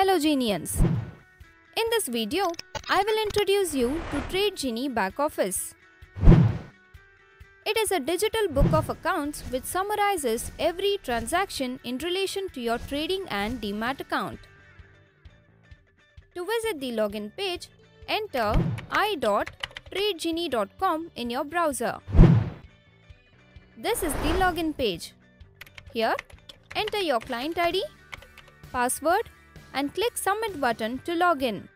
Hello Genians! In this video, I will introduce you to Tradejini Back Office. It is a digital book of accounts which summarizes every transaction in relation to your trading and demat account. To visit the login page, enter i.tradejini.com in your browser. This is the login page. Here, enter your client ID, password and click submit button to log in.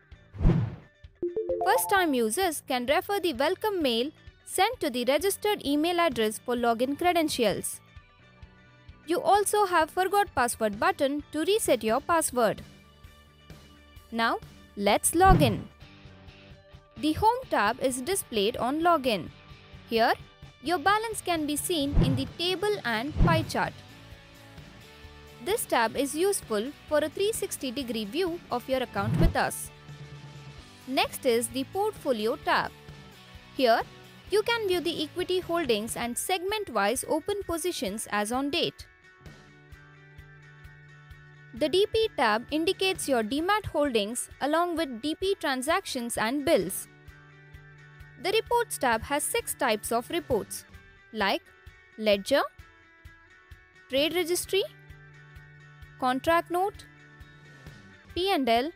First time users can refer the welcome mail sent to the registered email address for login credentials. You also have forgot password button to reset your password. Now let's log in. The home tab is displayed on login. Here your balance can be seen in the table and pie chart. This tab is useful for a 360 degree view of your account with us. Next is the Portfolio tab. Here, you can view the equity holdings and segment-wise open positions as on date. The DP tab indicates your demat holdings along with DP transactions and bills. The Reports tab has six types of reports like Ledger, Trade Registry, Contract Note, P&L,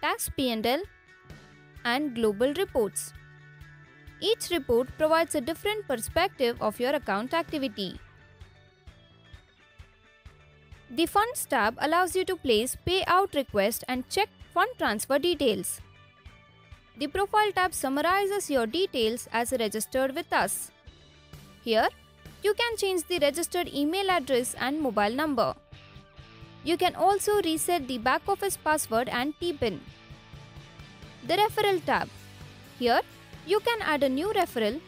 Tax P&L, and Global Reports. Each report provides a different perspective of your account activity. The Funds tab allows you to place payout request and check fund transfer details. The Profile tab summarizes your details as registered with us. Here, you can change the registered email address and mobile number. You can also reset the back office password and TPIN. The Referral tab. Here, you can add a new referral,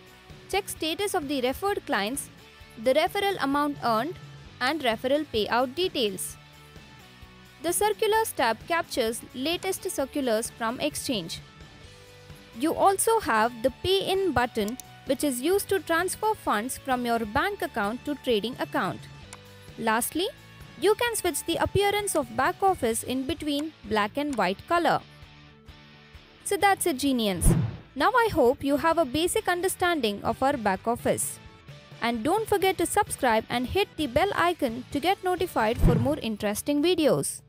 check status of the referred clients, the referral amount earned, and referral payout details. The Circulars tab captures latest circulars from Exchange. You also have the Pay In button which is used to transfer funds from your bank account to trading account. Lastly, you can switch the appearance of back office in between black and white color. So that's it genians. Now I hope you have a basic understanding of our back office. And don't forget to subscribe and hit the bell icon to get notified for more interesting videos.